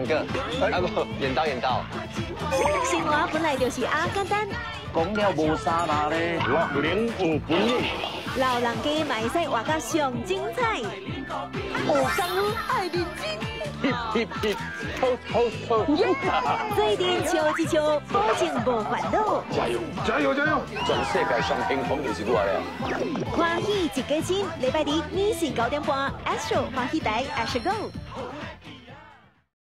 两个，啊不，演到演到。生活本来就是阿简单，讲了无沙拉咧，六零五分钟。老人家买使活到上精彩，有功夫爱认真。嘿嘿嘿，偷偷偷。最近笑一笑，保证无烦恼。加油加油加油！全世界上幸福就是我了。欢喜一家亲，礼拜日二十九点半，Astro 欢喜台 Astro Go。